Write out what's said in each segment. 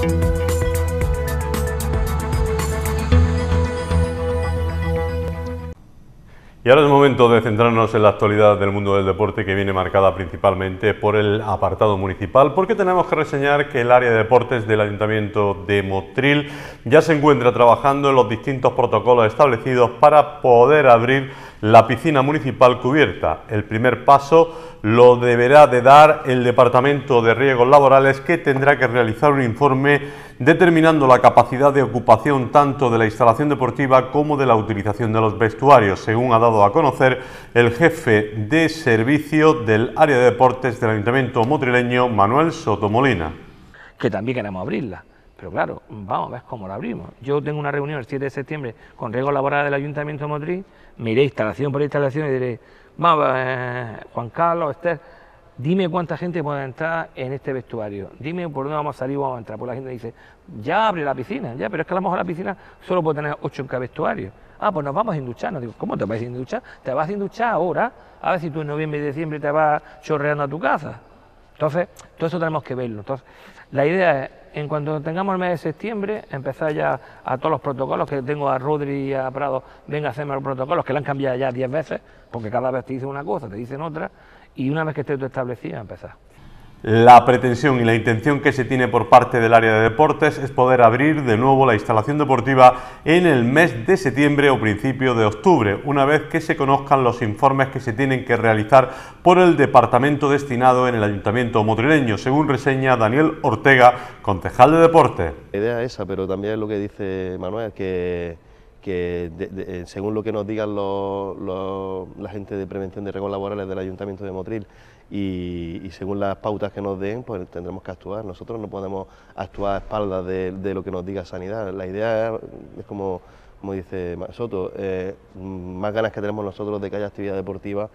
Thank you. Y ahora es momento de centrarnos en la actualidad del mundo del deporte que viene marcada principalmente por el apartado municipal, porque tenemos que reseñar que el área de deportes del Ayuntamiento de Motril ya se encuentra trabajando en los distintos protocolos establecidos para poder abrir la piscina municipal cubierta. El primer paso lo deberá de dar el Departamento de Riegos Laborales que tendrá que realizar un informe determinando la capacidad de ocupación tanto de la instalación deportiva como de la utilización de los vestuarios, según ha dado a conocer el jefe de servicio del área de deportes del Ayuntamiento motrileño, Manuel Sotomolina. Que también queremos abrirla. Pero claro, vamos a ver cómo la abrimos. Yo tengo una reunión el 7 de septiembre con riesgos laborales del Ayuntamiento de Motril, miré instalación por instalación y diré, eh, Juan Carlos, Esther, dime cuánta gente puede entrar en este vestuario, dime por dónde vamos a salir, vamos a entrar. Pues la gente dice, ya abre la piscina, ya, pero es que a lo mejor la piscina solo puede tener 8 en cada vestuario. Ah, pues nos vamos sin ducharnos. Digo, ¿cómo te vas sin duchar? Te vas sin duchar ahora, a ver si tú en noviembre y diciembre te vas chorreando a tu casa. Entonces, todo eso tenemos que verlo. Entonces, la idea es en cuanto tengamos el mes de septiembre, empezar ya a todos los protocolos, que tengo a Rodri y a Prado, venga a hacerme los protocolos, que le han cambiado ya 10 veces, porque cada vez te dicen una cosa, te dicen otra, y una vez que esté todo establecido, empezar. La pretensión y la intención que se tiene por parte del área de deportes es poder abrir de nuevo la instalación deportiva en el mes de septiembre o principio de octubre, una vez que se conozcan los informes que se tienen que realizar por el departamento destinado en el ayuntamiento motrileño, según reseña Daniel Ortega, concejal de deporte. La idea es esa, pero también lo que dice Manuel, que que según lo que nos digan la gente de prevención de riesgos laborales del Ayuntamiento de Motril y, según las pautas que nos den, pues tendremos que actuar. Nosotros no podemos actuar a espaldas de, lo que nos diga Sanidad. La idea es, como, como dice Soto, eh, más ganas que tenemos nosotros de que haya actividad deportiva,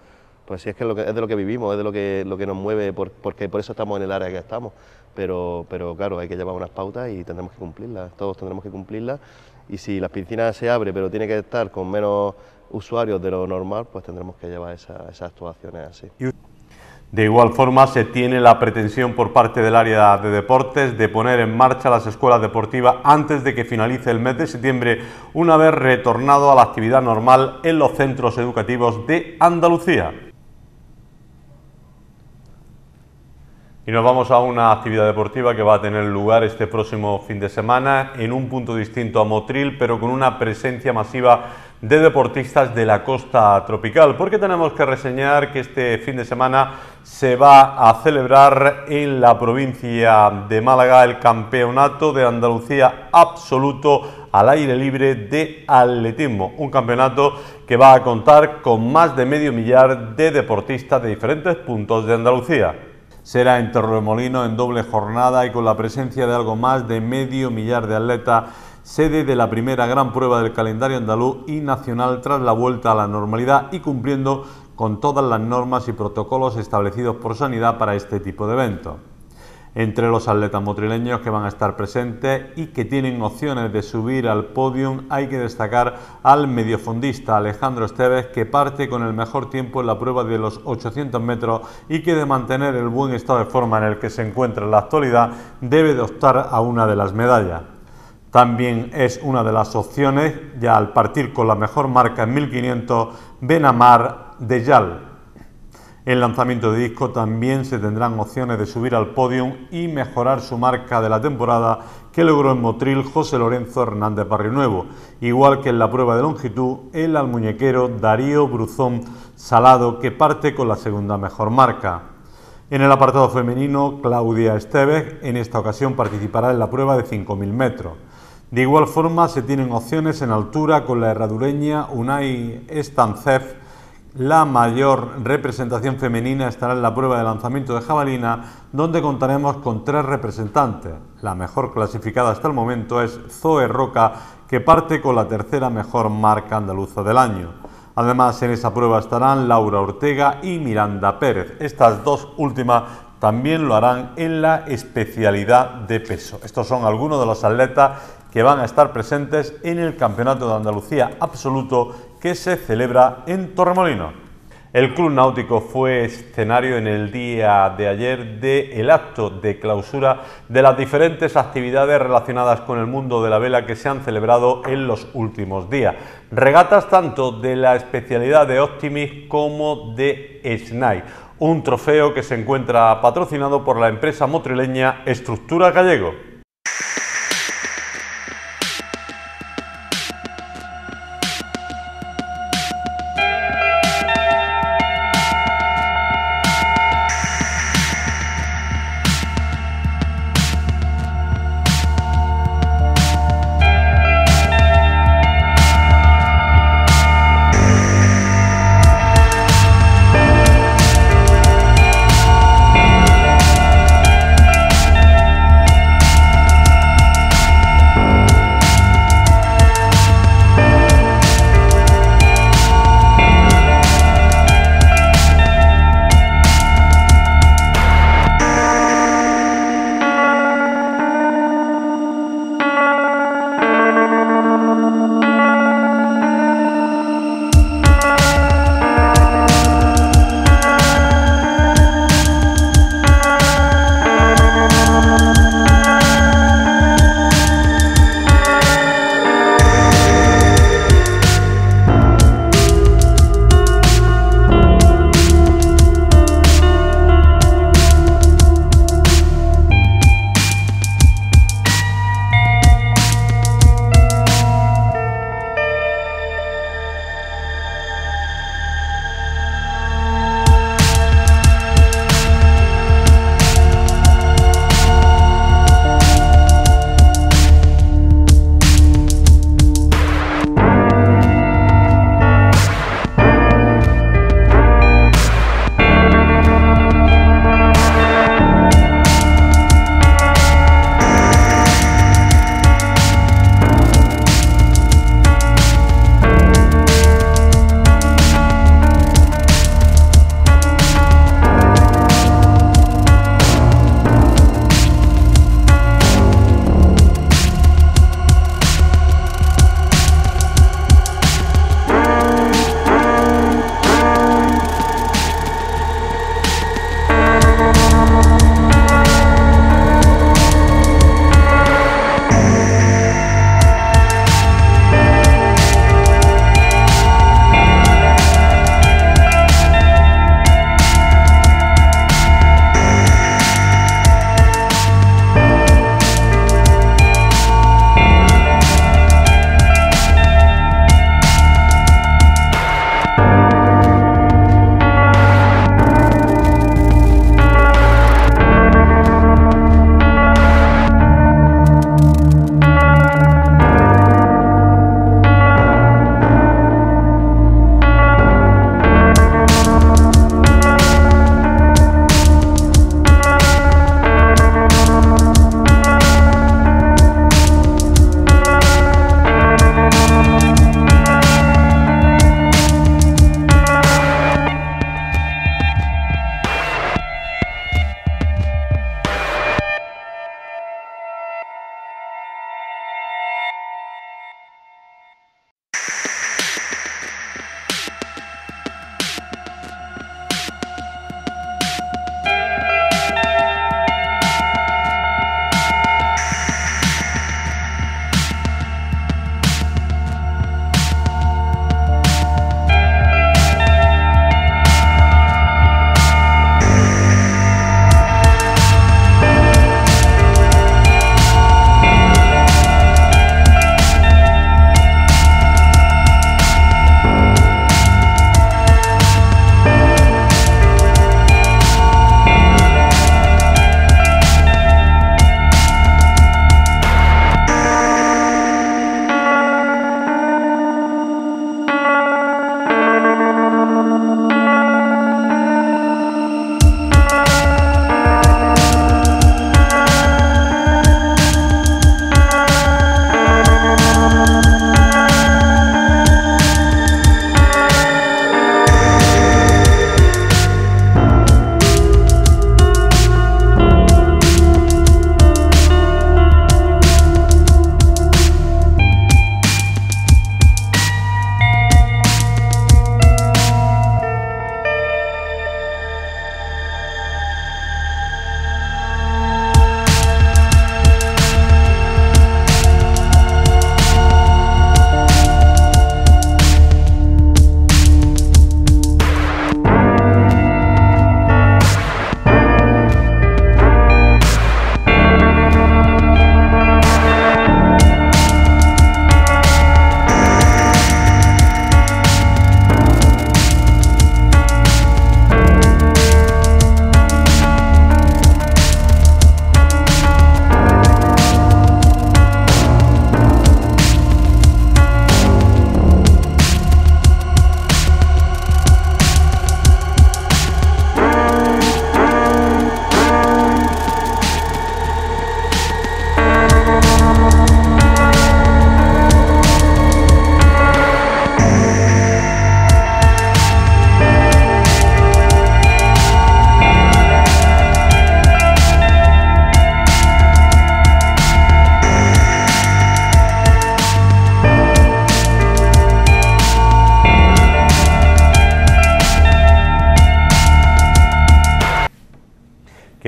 pues sí es que es, de lo que vivimos, es de lo que, lo que nos mueve, porque por eso estamos en el área que estamos. Pero, pero claro, hay que llevar unas pautas y tendremos que cumplirlas, todos tendremos que cumplirlas y si la piscina se abre pero tiene que estar con menos usuarios de lo normal, pues tendremos que llevar esas actuaciones así. De igual forma, se tiene la pretensión por parte del área de deportes de poner en marcha las escuelas deportivas antes de que finalice el mes de septiembre, una vez retornado a la actividad normal en los centros educativos de Andalucía. Y nos vamos a una actividad deportiva que va a tener lugar este próximo fin de semana en un punto distinto a Motril, pero con una presencia masiva de deportistas de la costa tropical, porque tenemos que reseñar que este fin de semana se va a celebrar en la provincia de Málaga el Campeonato de Andalucía Absoluto al aire libre de atletismo, un campeonato que va a contar con más de medio millar de deportistas de diferentes puntos de Andalucía será en Torremolino en doble jornada y con la presencia de algo más de medio millar de atletas, sede de la primera gran prueba del calendario andaluz y nacional tras la vuelta a la normalidad y cumpliendo con todas las normas y protocolos establecidos por Sanidad para este tipo de eventos entre los atletas motrileños que van a estar presentes y que tienen opciones de subir al podium hay que destacar al mediofondista Alejandro Esteves que parte con el mejor tiempo en la prueba de los 800 metros y que de mantener el buen estado de forma en el que se encuentra en la actualidad debe de optar a una de las medallas. También es una de las opciones, ya al partir con la mejor marca en 1500, Benamar de Yal, el lanzamiento de disco también se tendrán opciones de subir al podium y mejorar su marca de la temporada que logró en Motril José Lorenzo Hernández Nuevo, igual que en la prueba de longitud el almuñequero Darío Bruzón Salado que parte con la segunda mejor marca. En el apartado femenino, Claudia Esteves en esta ocasión participará en la prueba de 5.000 metros. De igual forma, se tienen opciones en altura con la herradureña Unai Estancef la mayor representación femenina estará en la prueba de lanzamiento de jabalina, donde contaremos con tres representantes. La mejor clasificada hasta el momento es Zoe Roca, que parte con la tercera mejor marca andaluza del año. Además, en esa prueba estarán Laura Ortega y Miranda Pérez. Estas dos últimas también lo harán en la especialidad de peso. Estos son algunos de los atletas que van a estar presentes en el Campeonato de Andalucía Absoluto que se celebra en Torremolino. El Club Náutico fue escenario en el día de ayer del el acto de clausura de las diferentes actividades relacionadas con el mundo de la vela que se han celebrado en los últimos días. Regatas tanto de la especialidad de Optimis como de SNAI, un trofeo que se encuentra patrocinado por la empresa motrileña Estructura Gallego.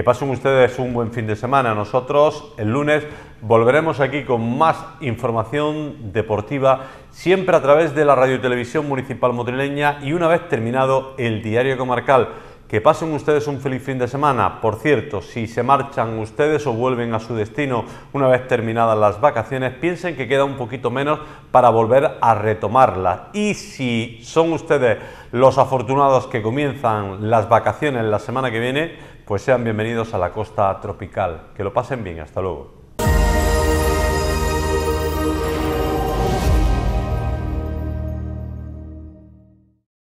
Pasen ustedes un buen fin de semana. Nosotros el lunes volveremos aquí con más información deportiva, siempre a través de la Radio Televisión Municipal Motrileña y una vez terminado el diario comarcal. Que pasen ustedes un feliz fin de semana. Por cierto, si se marchan ustedes o vuelven a su destino una vez terminadas las vacaciones, piensen que queda un poquito menos para volver a retomarlas. Y si son ustedes los afortunados que comienzan las vacaciones la semana que viene, pues sean bienvenidos a la costa tropical. Que lo pasen bien. Hasta luego.